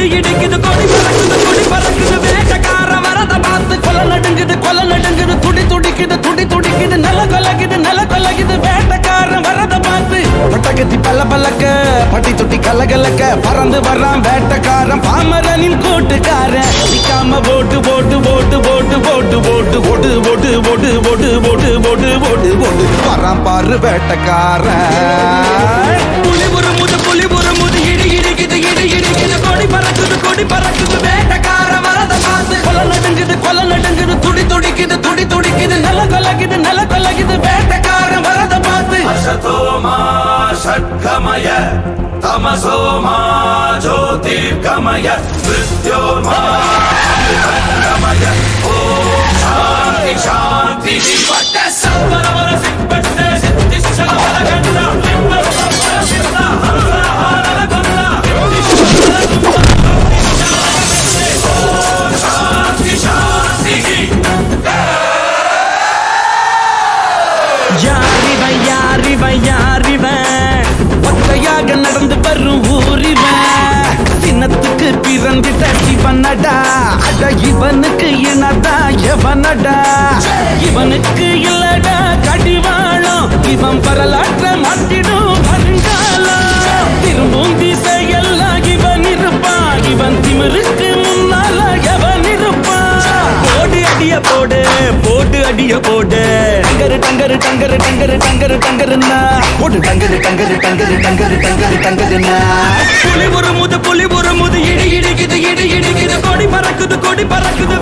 இடி இடிக்குது கொடி பறக்குது கொடி பறக்குது வேட்டக்கார வரத பார்த்து கொல நடுங்குது கொல நடுங்குது துடி துடிக்குது துடி துடிக்குது நில கொலகுது நில கொலகுது வேட்டக்காரன் வரத பார்த்து பட்டகத்தி பல்ல பல்லக்க பட்டி துட்டி கலகலக்க பறந்து வர்றான் வேட்டக்காரன் பாமரனின் கூட்டுக்காரன் நிக்காம போட்டு போட்டு போட்டு போட்டு போட்டு போட்டு போட்டு போட்டு போட்டு போட்டு போட்டு போட்டு போட்டு போட்டு வரான் பாரு வேட்டக்காரன் துடி துடிக்குது நல்ல தொலைக்குது நல்ல தொலைக்குது வேட்டைக்காரன் வரத பார்த்து அசதோமா ஷட்கமய தமசோமா ஜோதிர்கமய மிருத்யோமா கமய ஓம் சாந்தி சாந்தி வட்ட இவனடா. அட இவனுக்கு இனடா எவனடா. இவனுக்கு இல்லடா கடிவாளம். இவன் வரலாற்ற மாட்டிடும் வருங்காலம். திரும்பும் திசையெல்லாம் இவன் இருப்பான். இவன் திமிருக்கு முன்னால எவன் இருப்பான்? போடு அடிய போடு போட்டு அடிய போடு. டங்கரு டங்கரு டங்கரு டங்கரு டங்கரு டங்கருன்னா போடு டங்கரு டங்கரு டங்கரு டங்கரு டங்கரு டங்கருன்னா புலி ஒரு முது புலி ஒரு கொடி பறக்குது.